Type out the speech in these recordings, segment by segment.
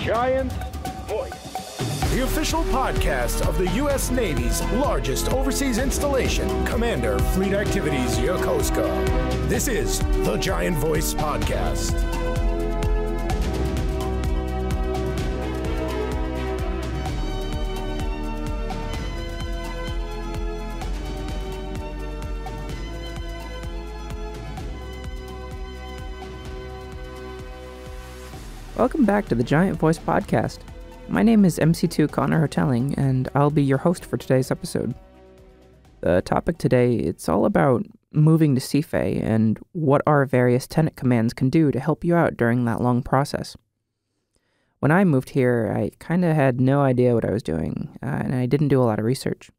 Giant Voice. the official podcast of the U.S. Navy's largest overseas installation, Commander Fleet Activities Yokosuka. This is the Giant Voice Podcast. Welcome back to the Giant Voice Podcast. My name is MC2 Conner Houghtaling, and I'll be your host for today's episode. The topic today, it's all about moving to CFA and what our various tenant commands can do to help you out during that long process. When I moved here, I kind of had no idea what I was doing, uh, and I didn't do a lot of research.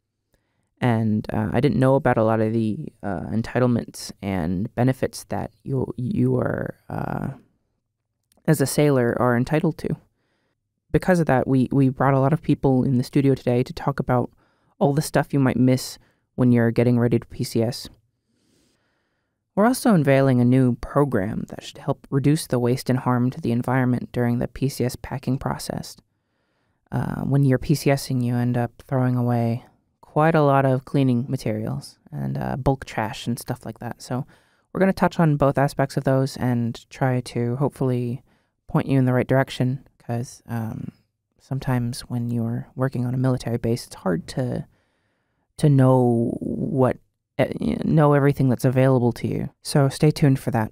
And uh, I didn't know about a lot of the uh, entitlements and benefits that you you are uh, as a sailor are entitled to. Because of that, we, we brought a lot of people in the studio today to talk about all the stuff you might miss when you're getting ready to PCS. We're also unveiling a new program that should help reduce the waste and harm to the environment during the PCS packing process. Uh, when you're PCSing, you end up throwing away quite a lot of cleaning materials and uh, bulk trash and stuff like that. So, we're going to touch on both aspects of those and try to hopefully point you in the right direction because um, sometimes when you're working on a military base, it's hard to to know what eh, know everything that's available to you. So stay tuned for that.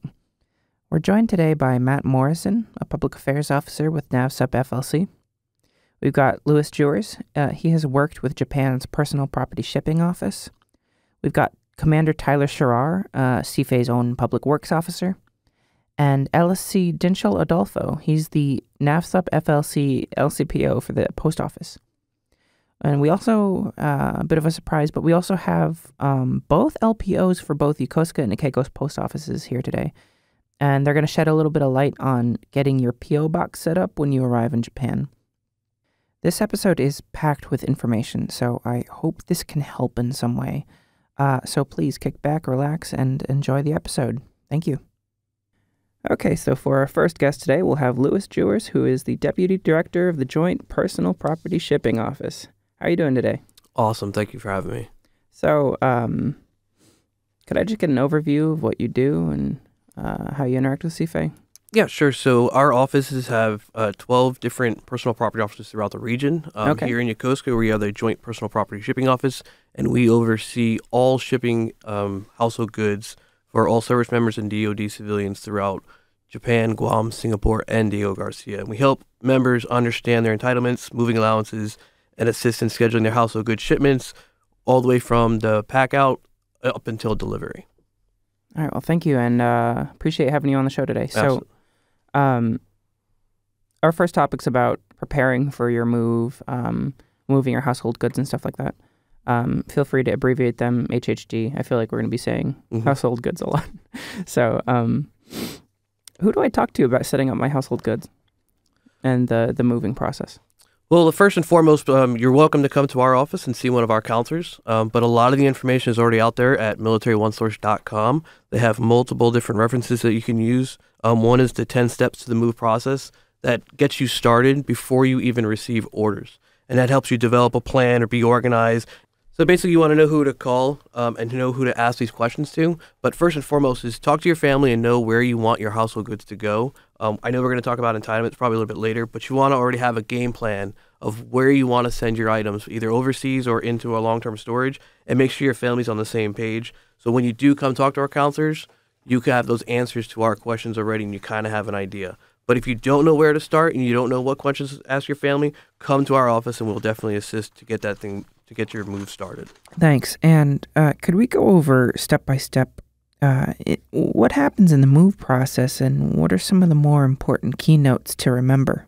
We're joined today by Matt Morrison, a public affairs officer with NAVSUP FLC. We've got Louis Juers. Uh, he has worked with Japan's Personal Property Shipping Office. We've got Commander Tyler Sharar, uh, CFA's own public works officer and LSC Dinchel Adolfo. He's the NAVSUP FLC LCPO for the post office. And we also, uh, a bit of a surprise, but we also have um, both LPOs for both Yokosuka and Ikego's post offices here today. And they're going to shed a little bit of light on getting your PO box set up when you arrive in Japan. This episode is packed with information, so I hope this can help in some way. Uh, so please kick back, relax, and enjoy the episode. Thank you. Okay, so for our first guest today, we'll have Louis Juers, who is the Deputy Director of the Joint Personal Property Shipping Office. How are you doing today? Awesome. Thank you for having me. So, um, could I just get an overview of what you do and uh, how you interact with CFA? Yeah, sure. So our offices have uh, 12 different personal property offices throughout the region. Um, Okay. Here in Yokosuka, we have the Joint Personal Property Shipping Office, and we oversee all shipping um, household goods for all service members and DoD civilians throughout Japan, Guam, Singapore, and Diego Garcia. And we help members understand their entitlements, moving allowances, and assist in scheduling their household goods shipments, all the way from the pack out up until delivery. All right, well, thank you, and uh, appreciate having you on the show today. So, um, our first topic's about preparing for your move, um, moving your household goods and stuff like that. Um, feel free to abbreviate them HHG. I feel like we're going to be saying Mhm. household goods a lot. so, um, who do I talk to about setting up my household goods and the the moving process? Well, the first and foremost, um, you're welcome to come to our office and see one of our counselors. Um, but a lot of the information is already out there at militaryOneSource.com. They have multiple different references that you can use. Um, one is the 10 steps to the move process that gets you started before you even receive orders. And that helps you develop a plan or be organized. So basically, you want to know who to call um, and to know who to ask these questions to. But first and foremost is talk to your family and know where you want your household goods to go. Um, I know we're going to talk about entitlements probably a little bit later, but you want to already have a game plan of where you want to send your items, either overseas or into a long-term storage, and make sure your family's on the same page. So when you do come talk to our counselors, you can have those answers to our questions already, and you kind of have an idea. But if you don't know where to start and you don't know what questions to ask your family, come to our office, and we'll definitely assist to get that thing to get your move started. Thanks. And uh, could we go over step by step uh, it, what happens in the move process and what are some of the more important keynotes to remember?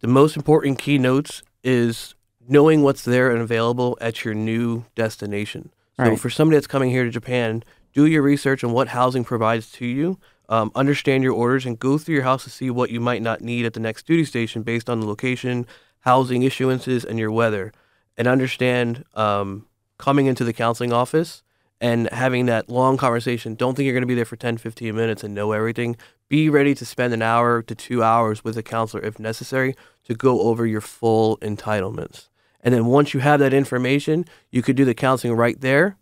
The most important keynotes is knowing what's there and available at your new destination. So Right. for somebody that's coming here to Japan, do your research on what housing provides to you. Um, understand your orders and go through your house to see what you might not need at the next duty station based on the location, housing issuances, and your weather. And understand um, coming into the counseling office and having that long conversation. Don't think you're going to be there for 10, 15 minutes and know everything. Be ready to spend an hour to two hours with a counselor if necessary to go over your full entitlements. And then once you have that information, you could do the counseling right there,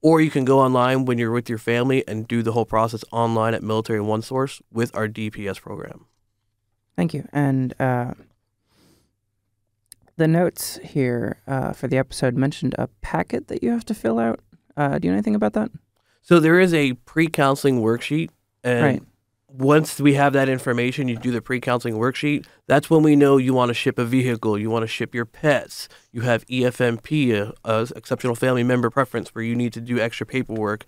or you can go online when you're with your family and do the whole process online at Military One Source with our DPS program. Thank you. And uh, the notes here uh, for the episode mentioned a packet that you have to fill out. Uh, do you know anything about that? So there is a pre-counseling worksheet, and Right. once we have that information, you do the pre-counseling worksheet. That's when we know you want to ship a vehicle, you want to ship your pets, you have EFMP, a, a exceptional family member preference, where you need to do extra paperwork.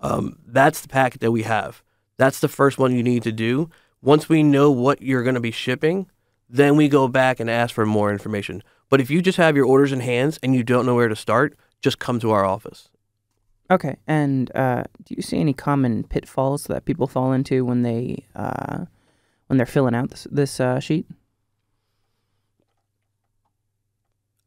Um, that's the packet that we have. That's the first one you need to do. Once we know what you're going to be shipping, then we go back and ask for more information. But if you just have your orders in hands and you don't know where to start, just come to our office. Okay. And uh, do you see any common pitfalls that people fall into when they uh, when they're filling out this this uh, sheet?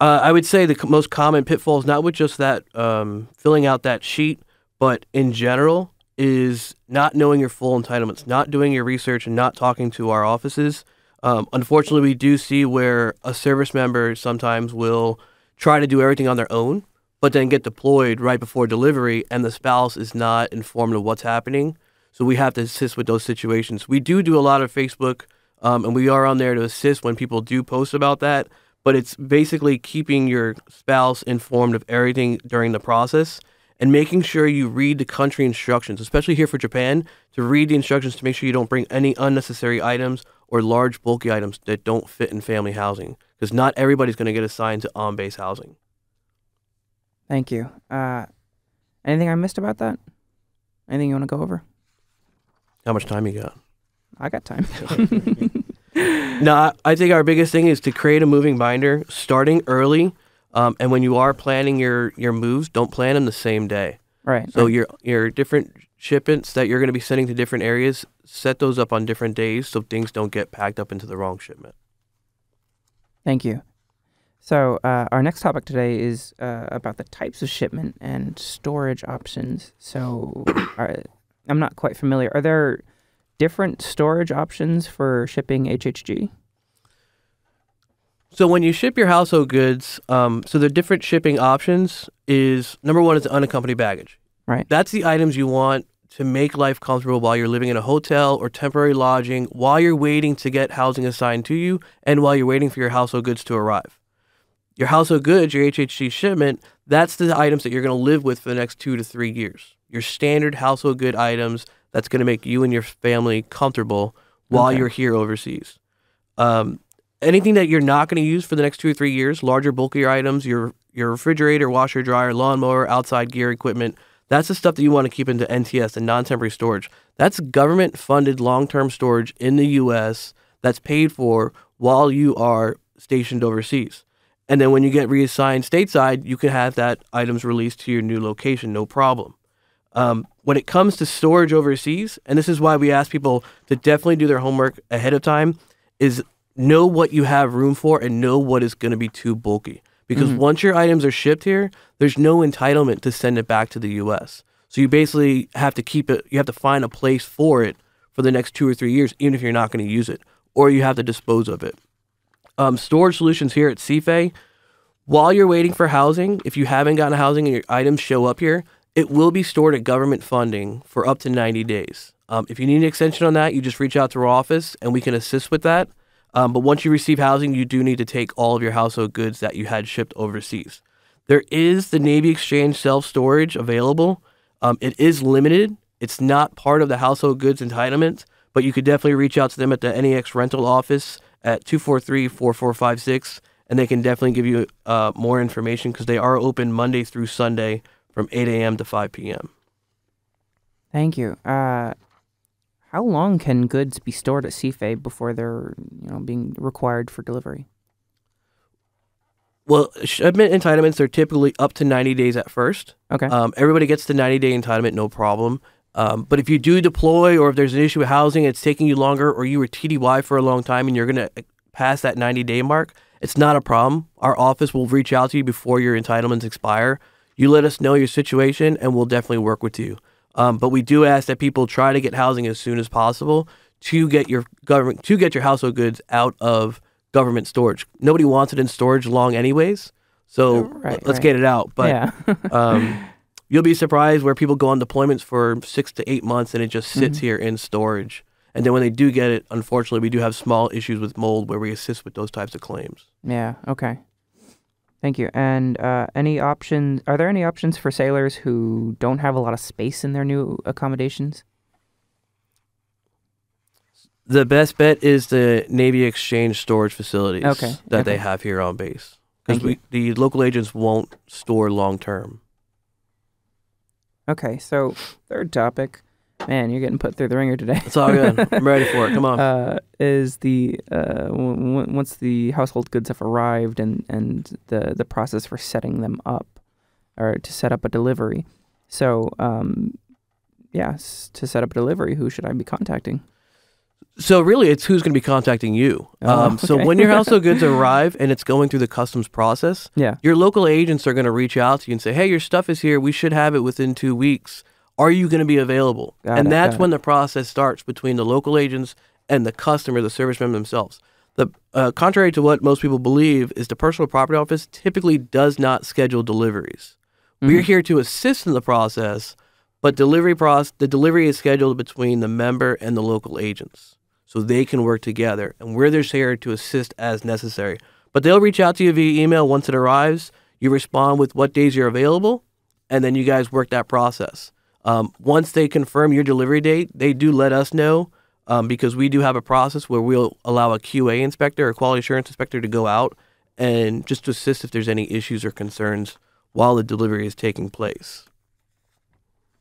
Uh, I would say the c- most common pitfalls, not with just that um, filling out that sheet, but in general, is not knowing your full entitlements, not doing your research, and not talking to our offices. Um, unfortunately, we do see where a service member sometimes will try to do everything on their own, but then get deployed right before delivery, and the spouse is not informed of what's happening. So we have to assist with those situations. We do do a lot of Facebook, um, and we are on there to assist when people do post about that. But it's basically keeping your spouse informed of everything during the process and making sure you read the country instructions, especially here for Japan, to read the instructions to make sure you don't bring any unnecessary items or large bulky items that don't fit in family housing, because not everybody's going to get assigned to on-base housing. Thank you. Uh, anything I missed about that? Anything you want to go over? How much time you got? I got time. No, I- I think our biggest thing is to create a moving binder starting early. Um, and when you are planning your, your moves, don't plan them the same day. right. So right. your your different shipments that you're going to be sending to different areas, set those up on different days so things don't get packed up into the wrong shipment. Thank you. So, uh, our next topic today is uh, about the types of shipment and storage options. So, are, I'm not quite familiar. Are there different storage options for shipping HHG? So when you ship your household goods, um, so the different shipping options is number one is unaccompanied baggage. Right. That's the items you want to make life comfortable while you're living in a hotel or temporary lodging, while you're waiting to get housing assigned to you, and while you're waiting for your household goods to arrive. Your household goods, your HHG shipment, that's the items that you're going to live with for the next two to three years. Your standard household good items that's going to make you and your family comfortable while Okay. you're here overseas. Um, anything that you're not going to use for the next two or three years, larger, bulkier items, your your refrigerator, washer, dryer, lawnmower, outside gear equipment, that's the stuff that you want to keep into NTS, and non-temporary storage. That's government-funded long-term storage in the U.S. that's paid for while you are stationed overseas. And then when you get reassigned stateside, you can have that items released to your new location, no problem. Um, when it comes to storage overseas, and this is why we ask people to definitely do their homework ahead of time, is know what you have room for and know what is going to be too bulky. Because once your items are shipped here, there's no entitlement to send it back to the U.S. So you basically have to keep it. You have to find a place for it for the next two or three years, even if you're not going to use it, or you have to dispose of it. Um, storage solutions here at CFA, while you're waiting for housing, if you haven't gotten housing and your items show up here, it will be stored at government funding for up to 90 days. Um, if you need an extension on that, you just reach out to our office and we can assist with that. Um, but once you receive housing, you do need to take all of your household goods that you had shipped overseas. There is the Navy Exchange self storage available. Um, it is limited. It's not part of the household goods entitlement, but you could definitely reach out to them at the NEX rental office at 243 4456, and they can definitely give you uh, more information because they are open Monday through Sunday from 8 a.m. to 5 p.m. Thank you. Uh, how long can goods be stored at CFA before they're you know being required for delivery? Well, shipment entitlements are typically up to 90 days at first. Okay. Um, everybody gets the 90 day entitlement, no problem. Um, but if you do deploy or if there's an issue with housing, it's taking you longer, or you were TDY for a long time and you're going to pass that 90 day mark, it's not a problem. Our office will reach out to you before your entitlements expire. You let us know your situation, and we'll definitely work with you. Um, but we do ask that people try to get housing as soon as possible to get your government to get your household goods out of government storage. Nobody wants it in storage long, anyways. So Right, let's right. get it out. But yeah. um, you'll be surprised where people go on deployments for six to eight months and it just sits Mm-hmm. here in storage. And then when they do get it, unfortunately, we do have small issues with mold where we assist with those types of claims. yeah. Okay. Thank you. And uh, any options? Are there any options for sailors who don't have a lot of space in their new accommodations? The best bet is the Navy Exchange storage facilities Okay, that they have here on base. Because the local agents won't store long term. Okay. So third topic. Man, you're getting put through the ringer today. It's all good. I'm ready for it. Come on. uh, is the uh, w- once the household goods have arrived and and the the process for setting them up or to set up a delivery. So, um, yes, to set up a delivery, who should I be contacting? So really, it's who's going to be contacting you. Oh, um, So okay. when your household goods arrive and it's going through the customs process, Yeah. your local agents are going to reach out to you and say, "Hey, your stuff is here. We should have it within two weeks. Are you going to be available?" Got and it, that's when the process starts between the local agents and the customer, the service member themselves. The uh, contrary to what most people believe, is the personal property office typically does not schedule deliveries. We're Mhm. here to assist in the process, but delivery process the delivery is scheduled between the member and the local agents, so they can work together. And we're just here to assist as necessary. But they'll reach out to you via email once it arrives. You respond with what days you're available, and then you guys work that process. Um, once they confirm your delivery date, they do let us know um, because we do have a process where we'll allow a QA inspector or quality assurance inspector to go out and just to assist if there's any issues or concerns while the delivery is taking place.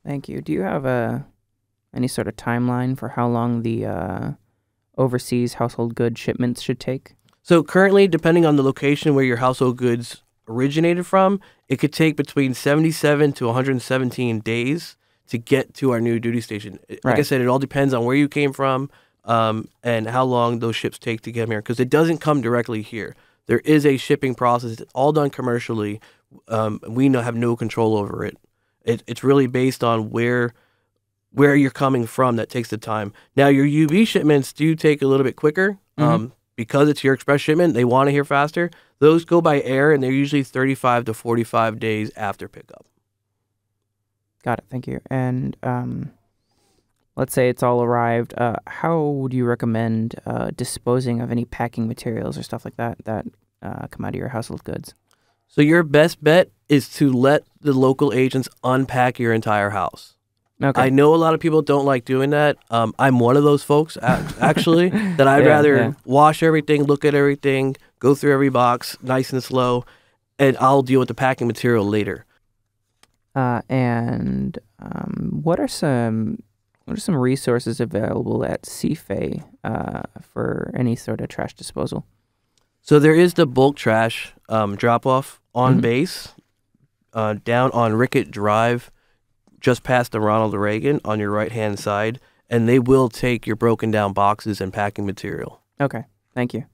Thank you. Do you have a any sort of timeline for how long the uh, overseas household goods shipments should take? So currently, depending on the location where your household goods originated from, it could take between 77 to 117 days to get to our new duty station. Like I said, it all depends on where you came from um, and how long those ships take to get here because it doesn't come directly here. There is a shipping process. It's all done commercially. Um, we no, have no control over it. it. It's really based on where where you're coming from that takes the time. Now, your UB shipments do take a little bit quicker Mhm. um, because it's your express shipment. They want to hear faster. Those go by air, and they're usually 35 to 45 days after pickup. Got it. Thank you. And um, let's say it's all arrived. Uh, how would you recommend uh, disposing of any packing materials or stuff like that that uh, come out of your household goods? So your best bet is to let the local agents unpack your entire house. Okay. I know a lot of people don't like doing that. Um, I'm one of those folks, actually, that I'd Yeah, rather yeah. wash everything, look at everything, go through every box nice and slow, and I'll deal with the packing material later. Uh, and um, what are some what are some resources available at CFA uh, for any sort of trash disposal? So there is the bulk trash um, drop off on Mhm. base uh, down on Rickett Drive, just past the Ronald Reagan on your right hand side, and they will take your broken down boxes and packing material. Okay, thank you.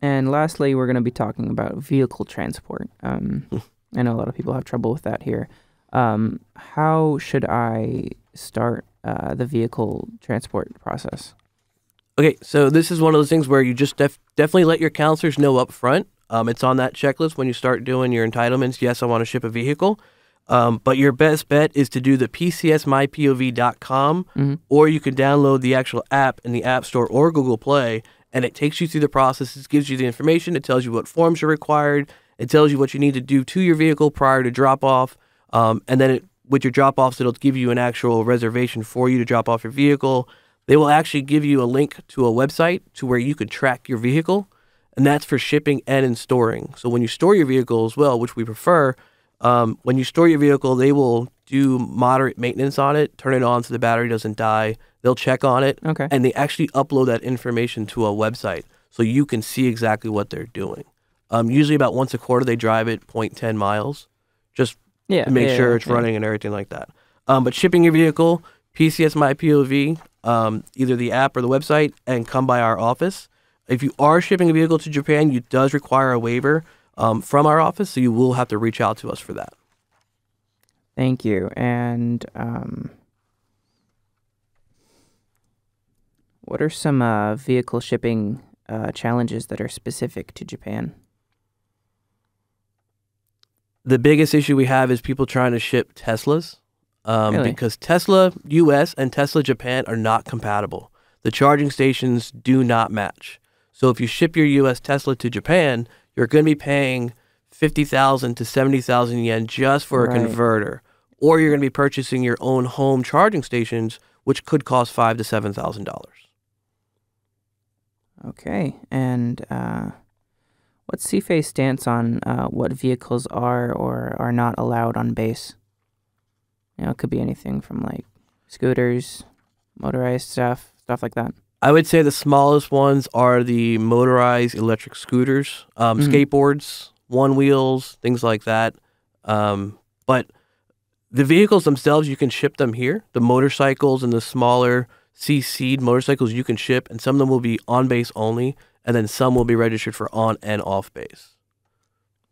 And lastly, we're going to be talking about vehicle transport. Um, I know a lot of people have trouble with that here. Um, how should I start uh, the vehicle transport process? Okay, so this is one of those things where you just def- definitely let your counselors know up front. Um, it's on that checklist when you start doing your entitlements. Yes, I want to ship a vehicle. Um, but your best bet is to do the PCSMyPOV.com, Mhm. or you can download the actual app in the App Store or Google Play, and it takes you through the process. It gives you the information. It tells you what forms are required. It tells you what you need to do to your vehicle prior to drop off. Um, and then it, with your drop offs, it'll give you an actual reservation for you to drop off your vehicle. They will actually give you a link to a website to where you could track your vehicle, and that's for shipping and in storing. So when you store your vehicle as well, which we prefer, um, when you store your vehicle, they will do moderate maintenance on it, turn it on so the battery doesn't die. They'll check on it, Okay. and they actually upload that information to a website so you can see exactly what they're doing. Um, usually about once a quarter, they drive it 0.10 miles, just yeah. to make yeah, sure it's yeah. running and everything like that. Um, but shipping your vehicle, PCS My POV, um, either the app or the website, and come by our office. If you are shipping a vehicle to Japan, it does require a waiver um, from our office, so you will have to reach out to us for that. Thank you. And um, what are some uh, vehicle shipping uh, challenges that are specific to Japan? The biggest issue we have is people trying to ship Teslas um, Really? because Tesla US and Tesla Japan are not compatible. The charging stations do not match. So if you ship your US Tesla to Japan, you're going to be paying 50,000 to 70,000 yen just for a Right. converter, or you're going to be purchasing your own home charging stations, which could cost five to seven thousand dollars. Okay. And uh, what's CFA's stance on uh, what vehicles are or are not allowed on base? You know, it could be anything from like scooters, motorized stuff, stuff like that. I would say the smallest ones are the motorized electric scooters, um, Mhm. skateboards, one wheels, things like that. Um, but the vehicles themselves, you can ship them here. The motorcycles and the smaller CC'd motorcycles you can ship, and some of them will be on base only, and then some will be registered for on and off base.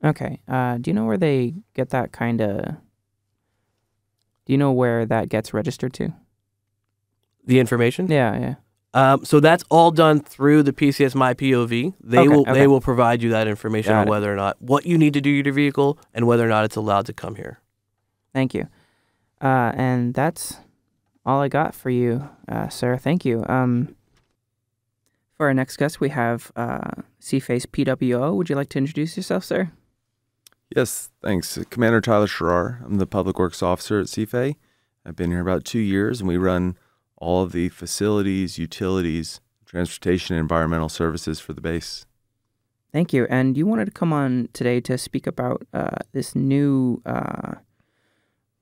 Okay. Uh, do you know where they get that kind of? Do you know where that gets registered to? The information. Yeah, yeah. Um, so that's all done through the PCS My POV. They Okay, will okay. they will provide you that information Got on it. whether or not what you need to do to your vehicle and whether or not it's allowed to come here. Thank you. Uh, and that's all I got for you, uh, sir. Thank you. Um, for our next guest, we have uh, CFAY's PWO. Would you like to introduce yourself, sir? Yes, thanks. Commander Tyler Sharar. I'm the Public Works Officer at CFA. I've been here about two years, and we run all of the facilities, utilities, transportation, and environmental services for the base. Thank you. And you wanted to come on today to speak about uh, this new uh,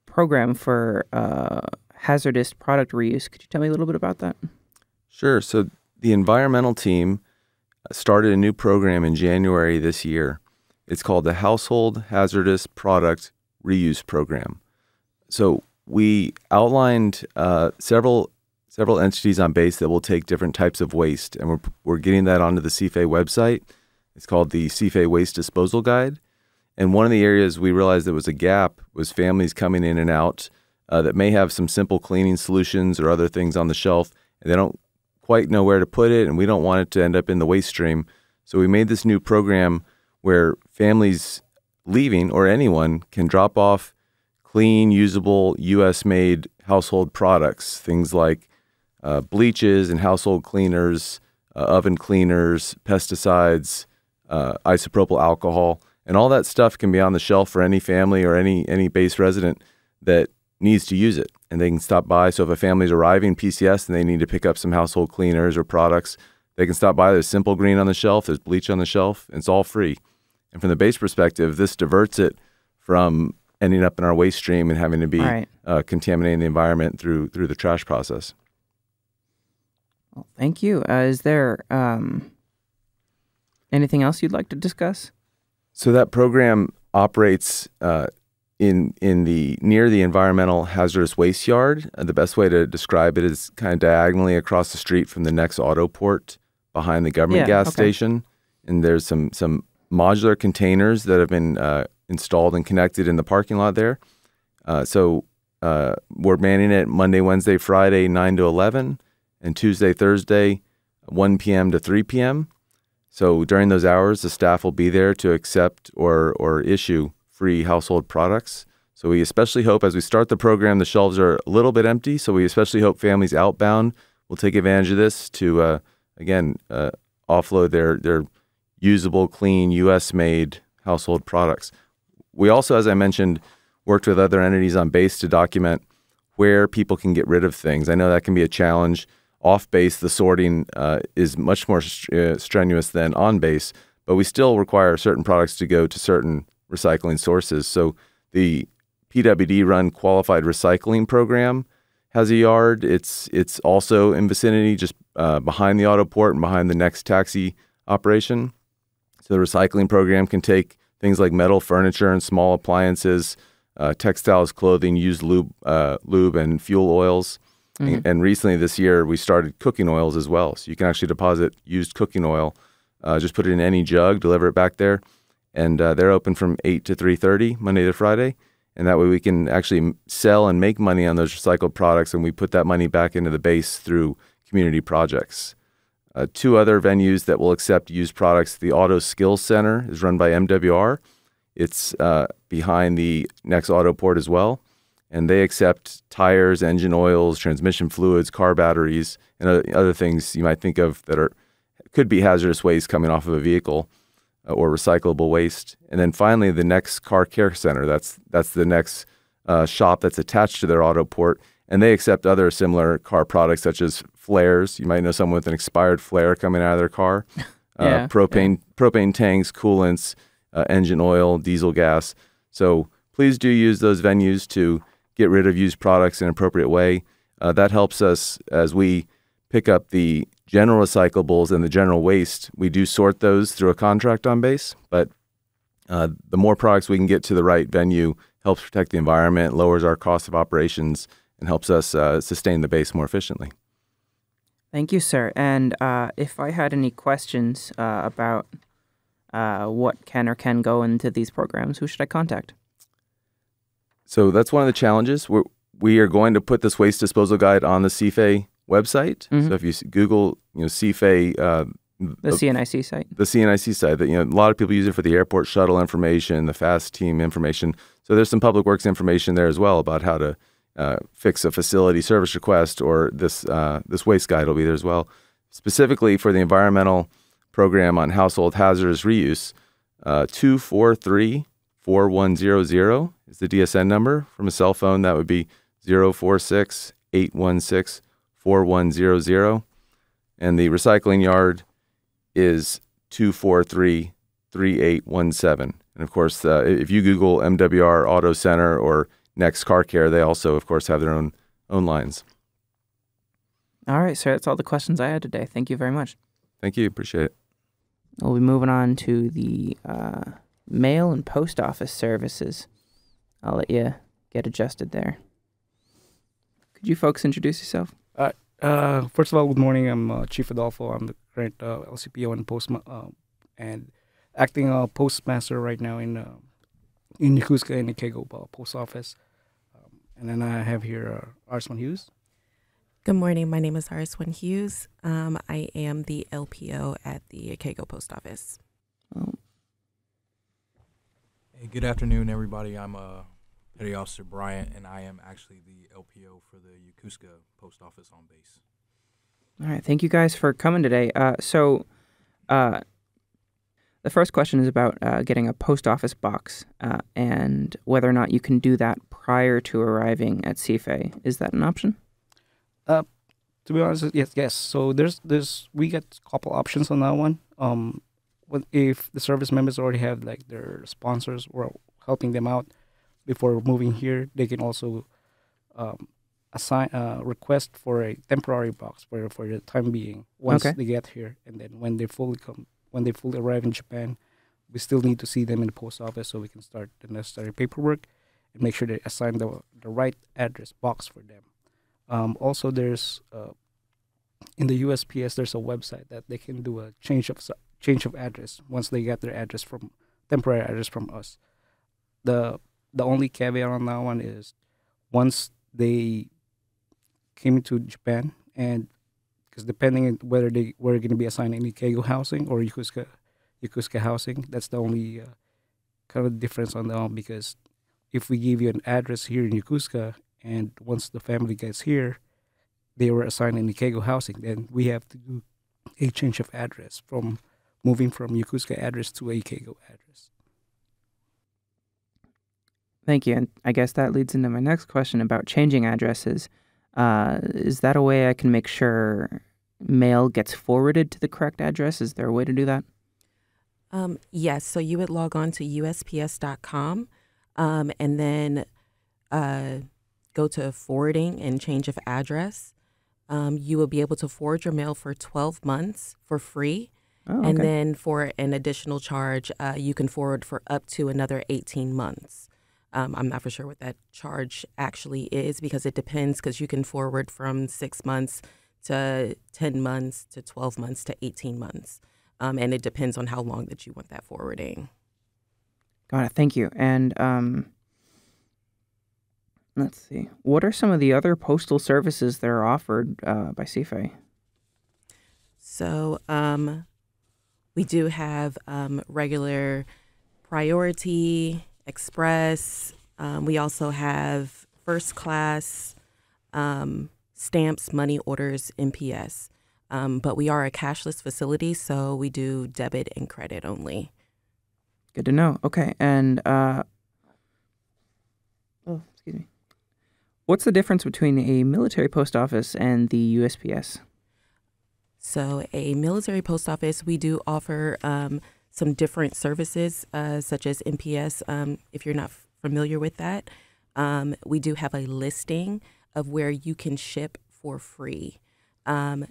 program for uh, hazardous product reuse. Could you tell me a little bit about that? Sure. So the environmental team started a new program in January this year. It's called the Household Hazardous Product Reuse Program. So we outlined uh, several several entities on base that will take different types of waste, and we're we're getting that onto the CFA website. It's called the CFA Waste Disposal Guide. And one of the areas we realized there was a gap was families coming in and out uh, that may have some simple cleaning solutions or other things on the shelf, and they don't quite know where to put it, and we don't want it to end up in the waste stream. So we made this new program where families leaving or anyone can drop off clean, usable, U.S. made household products, things like uh, bleaches and household cleaners, uh, oven cleaners, pesticides, uh, isopropyl alcohol, and all that stuff can be on the shelf for any family or any any base resident that needs to use it, and they can stop by. So if a family's arriving PCS and they need to pick up some household cleaners or products, they can stop by. There's Simple Green on the shelf, there's bleach on the shelf, and it's all free. And from the base perspective, this diverts it from ending up in our waste stream and having to be Right. uh, contaminating the environment through through the trash process. Well, thank you. Uh, is there um, anything else you'd like to discuss? So that program operates uh, in in the near the environmental hazardous waste yard. Uh, the best way to describe it is kind of diagonally across the street from the NEX auto port behind the government Yeah, gas okay. station. And there's some some modular containers that have been uh, installed and connected in the parking lot there. Uh, so uh, we're manning it Monday, Wednesday, Friday, nine to eleven, and Tuesday, Thursday, one p.m. to three p.m. So during those hours, the staff will be there to accept or or issue free household products. So we especially hope as we start the program, the shelves are a little bit empty. So we especially hope families outbound will take advantage of this to uh, again uh, offload their their usable, clean, U.S. made household products. We also, as I mentioned, worked with other entities on base to document where people can get rid of things. I know that can be a challenge. Off base, the sorting uh, is much more uh, strenuous than on base, but we still require certain products to go to certain recycling sources. So the PWD run qualified recycling program has a yard. It's it's also in vicinity, just uh, behind the auto port and behind the NEX taxi operation. So the recycling program can take things like metal furniture and small appliances, uh, textiles, clothing, used lube, uh, lube and fuel oils. And, and recently this year, we started cooking oils as well. So you can actually deposit used cooking oil, uh, just put it in any jug, deliver it back there, and uh, they're open from eight to three thirty Monday to Friday. and that way we can actually sell and make money on those recycled products, and we put that money back into the base through community projects. Uh, two other venues that will accept used products the Auto Skills Center is run by MWR. It's uh, behind the NEX auto port as well. And they accept tires, engine oils, transmission fluids, car batteries, and other- things you might think of that are could be hazardous waste coming off of a vehicle or recyclable waste. And then finally, the NEX Car Care Center. That's that's the NEX uh, shop that's attached to their auto port, and they accept other similar car products such as flares. You might know someone with an expired flare coming out of their car. Uh, Yeah, propane propane tanks, coolants, uh, engine oil, diesel gas. So please do use those venues to get rid of used products in an appropriate way. Uh, that helps us as we pick up the general recyclables and the general waste. We do sort those through a contract on base, but uh, the more products we can get to the right venue helps protect the environment, lowers our cost of operations, and helps us uh, sustain the base more efficiently. Thank you, sir. And uh, if I had any questions uh, about uh, what can or can go into these programs, who should I contact? So that's one of the challenges. We're, we are going to put this waste disposal guide on the CFA website. Mhm. So if you Google, you know, CFA, uh, The CNIC site. the CNIC site that you know, a lot of people use it for the airport shuttle information, the fast team information. So there's some public works information there as well about how to uh, fix a facility service request, or this uh, this waste guide will be there as well, specifically for the environmental program on household hazardous reuse. Uh, Two four three four one zero zero is the DSN number from a cell phone. That would be 046 816 4100. And the recycling yard is 243 3817. And of course, uh, if you Google MWR Auto Center or NEX Car Care, they also, of course, have their own own lines. All right, sir. That's all the questions I had today. Thank you very much. Thank you. Appreciate it. We'll be moving on to the uh, mail and post office services. I'll let you get adjusted there. Could you folks introduce yourself? Uh, first of all, good morning. I'm uh, Chief Adolfo. I'm the current uh, LCPO and post uh, and acting uh, postmaster right now in uh, in Yokosuka and Ikego uh, post office. Um, and then I have here uh, Arsman Hughes. Good morning. My name is Arswin Hughes. Um, I am the LPO at the Ikego Post Office. Oh, Hey, good afternoon, everybody. I'm uh, Petty Officer Bryant, and I am actually the LPO for the Yokosuka Post Office on base. all right. Thank you guys for coming today. Uh, so, uh, the first question is about uh, getting a post office box uh, and whether or not you can do that prior to arriving at CFA. Is that an option? To be honest, yes, yes. So there's there's we got a couple options on that one. Um, what if the service members already have like their sponsors or helping them out before moving here, they can also um, assign uh, request for a temporary box for for the time being once Okay. they get here, and then when they fully come when they fully arrive in Japan, we still need to see them in the post office so we can start the necessary paperwork and make sure they assign the the right address box for them. Um, also, there's uh, in the USPS there's a website that they can do a change of change of address once they get their address from temporary address from us. The the only caveat on that one is once they came to Japan and because depending on whether they were going to be assigned any Keigo housing or Yokosuka Yokosuka housing, that's the only uh, kind of difference on that one because if we give you an address here in Yokosuka and once the family gets here, they were assigned in Ikego housing, then we have to do a change of address from moving from Yokosuka address to a Ikego address. Thank you. And I guess that leads into my next question about changing addresses. Uh, is that a way I can make sure mail gets forwarded to the correct address? Is there a way to do that? Um, yes, so you would log on to USPS.com um, and then uh, go to forwarding and change of address. Um, you will be able to forward your mail for 12 months for free. Oh, And then for an additional charge, uh, you can forward for up to another 18 months. Um, I'm not for sure what that charge actually is because it depends because you can forward from six months to 10 months to 12 months to 18 months. Um, and it depends on how long that you want that forwarding. Got it. Thank you. And um, let's see. What are some of the other postal services that are offered uh, by CFA? So um, we do have um, regular priority, express. Um, we also have first class, um, stamps, money orders, MPS. Um, but we are a cashless facility, so we do debit and credit only. Good to know. Okay, and uh, oh, excuse me. What's the difference between a military post office and the USPS? So, a military post office, we do offer um, some different services, uh, such as MPS. Um, if you're not familiar with that, um, we do have a listing of where you can ship for free. Um,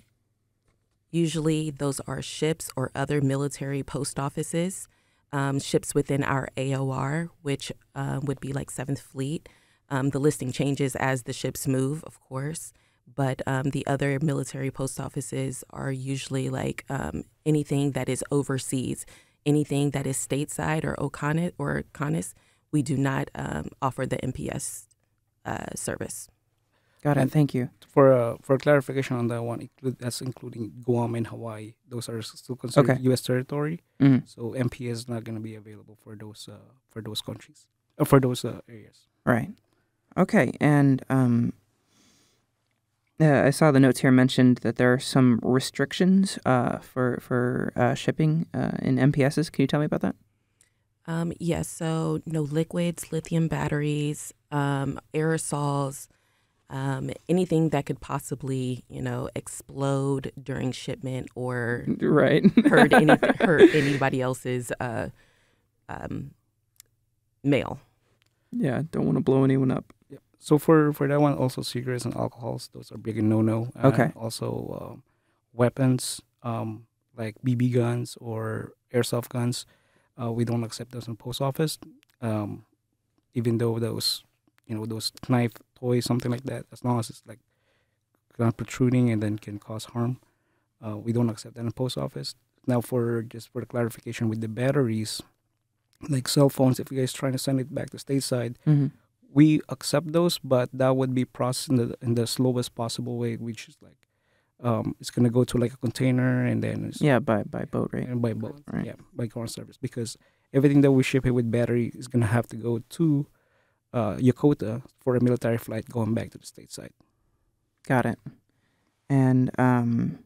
usually, those are ships or other military post offices, um, ships within our AOR, which uh, would be like Seventh Fleet. Um, the listing changes as the ships move, of course but um, the other military post offices are usually like um, anything that is overseas, anything that is stateside or OCONUS or CONUS. We do not um, offer the MPS uh, service. Got it. And- Thank you. For uh, for clarification on that one, include, that's including Guam and Hawaii. Those are still considered Okay. U.S. territory. Mhm. So MPS is not going to be available for those uh, for those countries, uh, for those uh, areas. Right. Okay, and um, uh, I saw the notes here mentioned that there are some restrictions uh, for for uh, shipping uh, in MPSs. Can you tell me about that? Um, yes, so no liquids, lithium batteries, um, aerosols, um, anything that could possibly, you know, explode during shipment or Right. hurt, any, hurt anybody else's uh, um, mail. yeah, don't want to blow anyone up. So for for that one, also cigarettes and alcohols, those are big no no. Okay. Also, um, weapons um, like BB guns or airsoft guns, uh, we don't accept those in post office. Um, even though those, you know, those knife toys, something like that, as long as it's like not protruding and then can cause harm, uh, we don't accept that in post office. Now, for just for the clarification with the batteries, like cell phones, if you guys trying to send it back to stateside, hmm we accept those, but that would be processed in the in the slowest possible way, which is like um, it's gonna go to like a container and then it's Yeah, by by boat, right? and by boat, Right. yeah, by ground service because everything that we ship it with battery is gonna have to go to uh, Yokota for a military flight going back to the stateside. Got it. And um,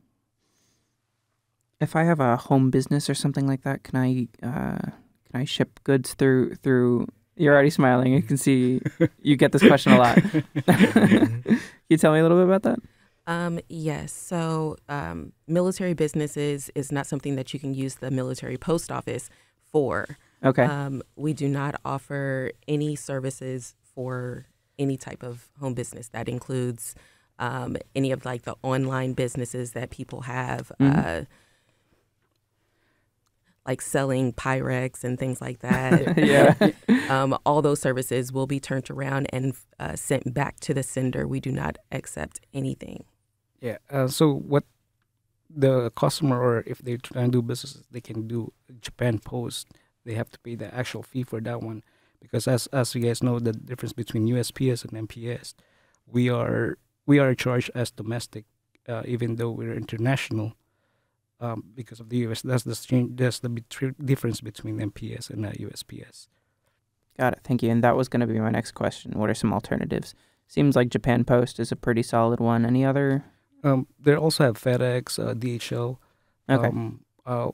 if I have a home business or something like that, can I uh, can I ship goods through through? You're already smiling. You can see you get this question a lot. can you tell me a little bit about that? Um, yes. So, um, military businesses is not something that you can use the military post office for. Okay. Um, we do not offer any services for any type of home business. That includes um, any of like the online businesses that people have, Mhm. uh, like selling Pyrex and things like that. yeah. um, all those services will be turned around and uh, sent back to the sender. We do not accept anything. Yeah. Uh, so what the customer or if they're trying to do business, they can do Japan Post. They have to pay the actual fee for that one because as as you guys know, the difference between USPS and MPS, we are we are charged as domestic, uh, even though we're international. Um, because of the US, that's the change. That's the difference between MPS and uh, USPS. Got it. Thank you. And that was going to be my next question. What are some alternatives? Seems like Japan Post is a pretty solid one. Any other? Um, they also have FedEx, uh, DHL. Okay. Um, uh,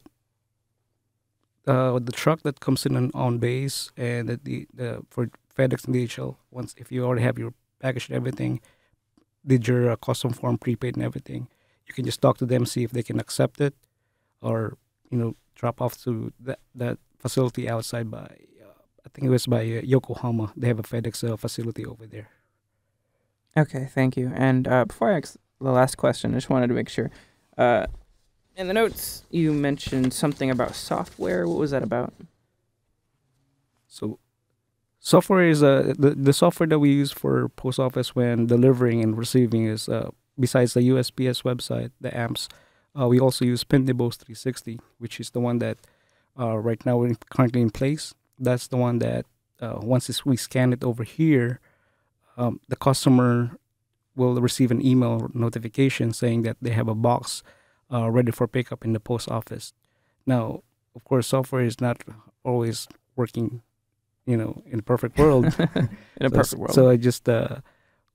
uh, the truck that comes in on, on base and the, the, the for FedEx and DHL. Once if you already have your package and everything, did your uh, custom form prepaid and everything, you can just talk to them see if they can accept it, or you know drop off to that that facility outside by. Uh, I think it was by uh, Yokohama. They have a FedEx uh, facility over there. Okay, thank you. And uh, before I ask the last question, I just wanted to make sure. Uh, in the notes, you mentioned something about software. What was that about? So, software is uh, the the software that we use for post office when delivering and receiving is uh, besides the USPS website, the AMPS. Uh, we also use Pitney Bowes 360, which is the one that uh, right now we're currently in place. That's the one that uh, once we scan it over here, um, the customer will receive an email notification saying that they have a box uh, ready for pickup in the post office. Now, of course, software is not always working, you know, in a perfect world. In a so, perfect world. So I just uh,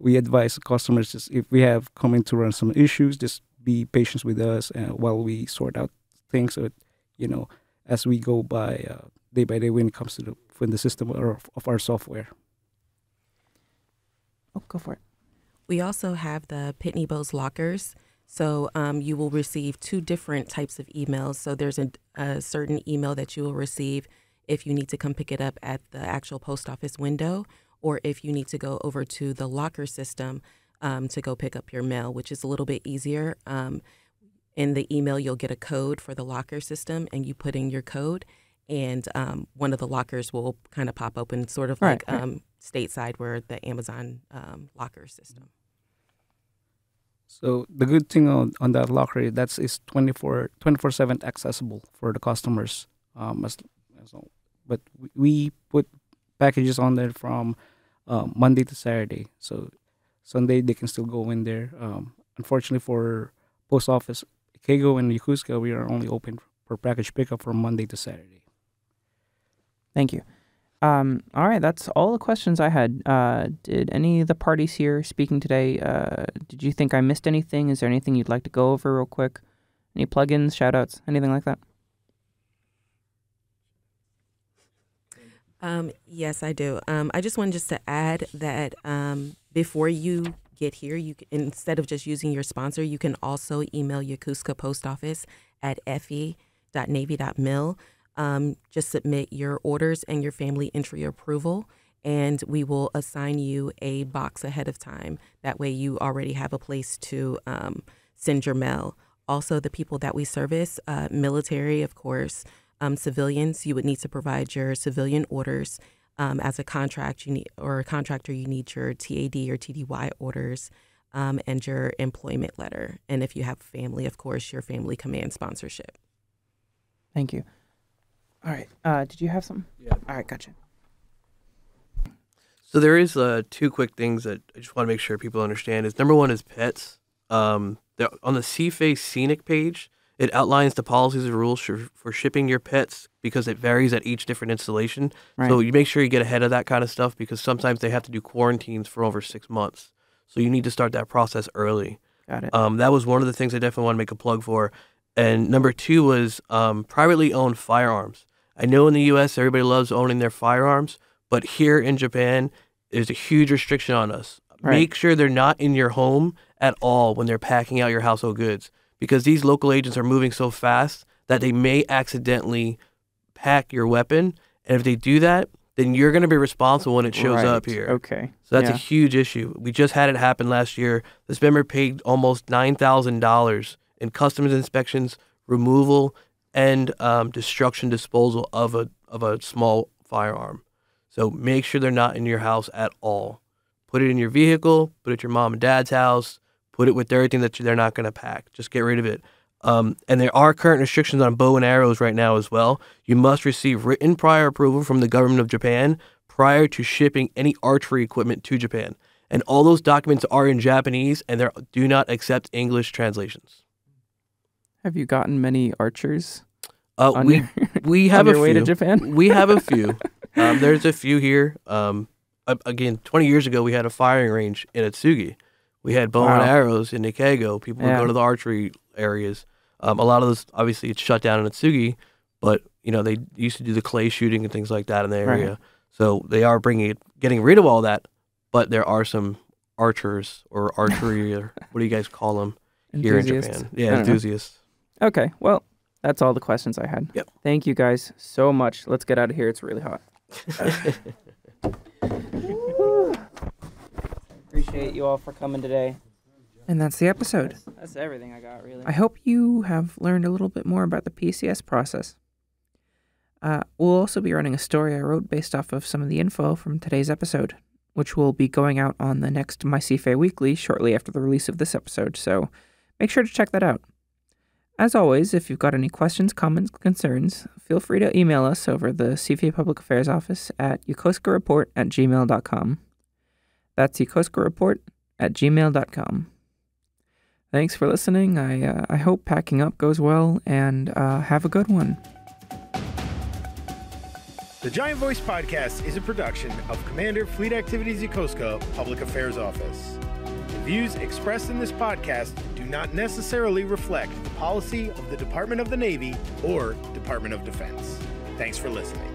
we advise customers just if we have coming to run some issues, just be patient with us uh, while we sort out things. So you know, as we go by uh, day by day when it comes to the when the system or of our software. oh, go for it. We also have the Pitney Bowes lockers. So um, you will receive two different types of emails. So there's a, a certain email that you will receive if you need to come pick it up at the actual post office window, or if you need to go over to the locker system um, to go pick up your mail, which is a little bit easier. Um, in the email, you'll get a code for the locker system, and you put in your code, and um, one of the lockers will kind of pop open, sort of Right, like right. um, stateside, where the Amazon um, locker system. So the good thing on, on that locker that's is 24 7 accessible for the customers. Um, as, as long- but we, we put packages on there from um, Monday to Saturday. So Sunday they can still go in there. Um, unfortunately for post office, Ikego and Yokosuka, we are only open for package pickup from Monday to Saturday. Thank you. Um, all right, that's all the questions I had. Uh, did any of the parties here speaking today, uh, did you think I missed anything? Is there anything you'd like to go over real quick? Any plugins, shout outs, anything like that? Um, yes, I do. Um, I just wanted just to add that um, before you get here, you instead of just using your sponsor, you can also email Yokosuka Post Office at fe.navy.mil. Um, just submit your orders and your family entry approval, and we will assign you a box ahead of time. That way, you already have a place to um, send your mail. Also, the people that we service, uh, military, of course, um, civilians, you would need to provide your civilian orders. Um, as a contract, you need or a contractor, you need your TAD or TDY orders um, and your employment letter. And if you have family, of course, your family command sponsorship. Thank you. All right. Uh, did you have something? Yeah. All right, gotcha. So there is uh, two quick things that I just want to make sure people understand. Is number one is pets. Um, there- on the CFAY's CNIC page, it outlines the policies and rules for, for shipping your pets because it varies at each different installation. Right. So you make sure you get ahead of that kind of stuff because sometimes they have to do quarantines for over six months. So you need to start that process early. Got it. Um, that was one of the things I definitely want to make a plug for. And number two was um, privately owned firearms. I know in the U.S. everybody loves owning their firearms, but here in Japan, there's a huge restriction on us. Right. Make sure they're not in your home at all when they're packing out your household goods, because these local agents are moving so fast that they may accidentally pack your weapon. And if they do that, then you're going to be responsible when it shows Right. up here. Okay. So that's Yeah. a huge issue. We just had it happen last year. This member paid almost nine thousand dollars in customs inspections, removal, and um, destruction disposal of a of a small firearm. So make sure they're not in your house at all. Put it in your vehicle. Put it at your mom and dad's house. Put it with everything that they're not going to pack. Just get rid of it. Um, and there are current restrictions on bow and arrows right now as well. You must receive written prior approval from the government of Japan prior to shipping any archery equipment to Japan. And all those documents are in Japanese and they do not accept English translations. Have you gotten many archers? Uh, on we your, we have a way few. to Japan? we have a few. Um, there's a few here. Um, again, 20 years ago, we had a firing range in Atsugi. We had bow and arrows in Ikego. People would go to the archery areas. Um, a lot of those, obviously, it's shut down in Atsugi, but you know they used to do the clay shooting and things like that in the Right. area. So they are bringing it, getting rid of all that. But there are some archers or archery or what do you guys call them here in Japan? Yeah, don't know. enthusiasts. Okay, well, that's all the questions I had. Yep. Thank you guys so much. Let's get out of here. It's really hot. Appreciate you all for coming today. And that's the episode. That's everything I got, really. I hope you have learned a little bit more about the PCS process. Uh, we'll also be running a story I wrote based off of some of the info from today's episode, which will be going out on the next My CFA Weekly shortly after the release of this episode, so make sure to check that out. As always, if you've got any questions, comments, concerns, feel free to email us over the CFA Public Affairs Office at yokosukareport at gmail.com. That's Yokosuka Report at gmail.com. Thanks for listening. I, uh, I hope packing up goes well and uh, have a good one. The Giant Voice Podcast is a production of Commander Fleet Activities Yokosuka Public Affairs Office. The views expressed in this podcast do not necessarily reflect the policy of the Department of the Navy or Department of Defense. Thanks for listening.